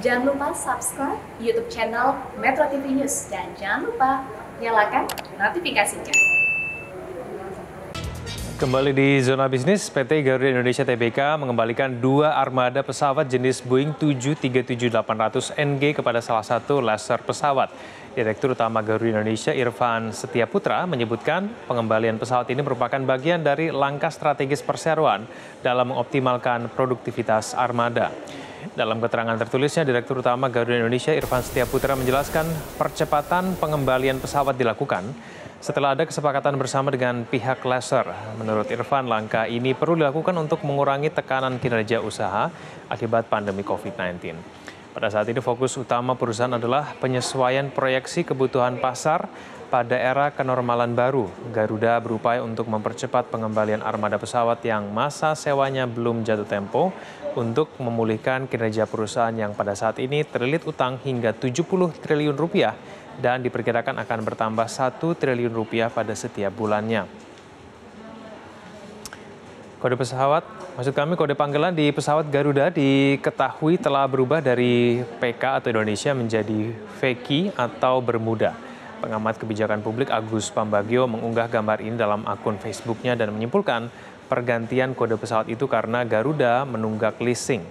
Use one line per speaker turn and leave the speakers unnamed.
Jangan lupa subscribe YouTube channel Metro TV News dan jangan lupa nyalakan notifikasinya.
Kembali di zona bisnis, PT Garuda Indonesia Tbk mengembalikan dua armada pesawat jenis Boeing 737-800 NG kepada salah satu laser pesawat. Direktur Utama Garuda Indonesia Irfan Setiaputra menyebutkan pengembalian pesawat ini merupakan bagian dari langkah strategis perseroan dalam mengoptimalkan produktivitas armada. Dalam keterangan tertulisnya, Direktur Utama Garuda Indonesia Irfan Setiaputra menjelaskan percepatan pengembalian pesawat dilakukan setelah ada kesepakatan bersama dengan pihak laser, menurut Irfan, langkah ini perlu dilakukan untuk mengurangi tekanan kinerja usaha akibat pandemi COVID-19. Pada saat ini fokus utama perusahaan adalah penyesuaian proyeksi kebutuhan pasar pada era kenormalan baru. Garuda berupaya untuk mempercepat pengembalian armada pesawat yang masa sewanya belum jatuh tempo untuk memulihkan kinerja perusahaan yang pada saat ini terlilit utang hingga 70 triliun rupiah dan diperkirakan akan bertambah 1 triliun rupiah pada setiap bulannya. Kode pesawat, maksud kami kode panggilan di pesawat Garuda diketahui telah berubah dari PK atau Indonesia menjadi VK atau Bermuda. Pengamat kebijakan publik Agus Pambagio mengunggah gambar ini dalam akun Facebooknya dan menyimpulkan pergantian kode pesawat itu karena Garuda menunggak leasing